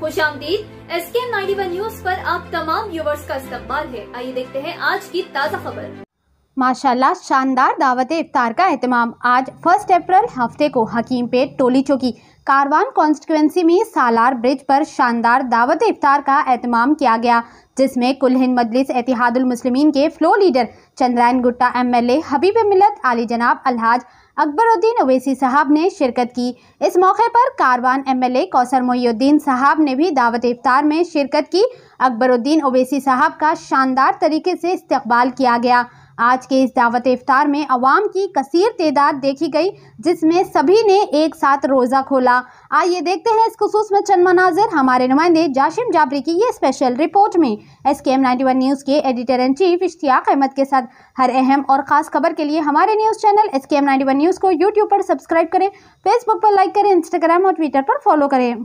खुश आमदीद एस के नाइन्टी वन न्यूज़ आरोप आप तमाम व्यूवर्स का इस्तेमाल है। आइए देखते हैं आज की ताज़ा खबर। माशाल्लाह शानदार दावत इफ्तार का अहतमाम आज फ़र्स्ट अप्रैल हफ़्ते को हकीम पेट टोली चौकी। कारवान कॉन्स्टिट्यूंसी में सालार ब्रिज पर शानदार दावत इफ्तार का अहतमाम किया गया, जिसमें कुल हिंद मजलिस एतिहादुल के floor leader Chandrayangutta MLA Habib Millat, आली जनाब अलहाज अकबरुद्दीन अवैसी साहब ने शिरकत की। इस मौके पर कारवान एमएलए कौसर मोहुद्दीन साहब ने भी दावत इफ्तार में शिरकत की। अकबरुद्दीन अवैसी साहब का शानदार तरीके से इस्तकबाल किया गया। आज के इस दावत इफ्तार में अवाम की कसीर तादाद देखी गई, जिसमें सभी ने एक साथ रोज़ा खोला। आइए देखते हैं इस खसूस में चंद मनाजिर। हमारे नुमाइंदे जाशिम जाबरी की ये स्पेशल रिपोर्ट में। S K M ninety one news के editor in chief Ishtiaq Ahmed के साथ। हर अहम और ख़ास खबर के लिए हमारे news channel S K M ninety one news को यूट्यूब पर सब्सक्राइब करें फेसबुक पर लाइक करें इंस्टाग्राम और ट्विटर पर फॉलो करें।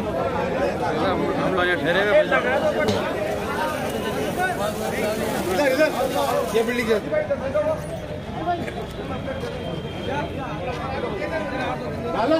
हम लोग ठहरे हुए ये बिल्डिंग डालो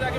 जाके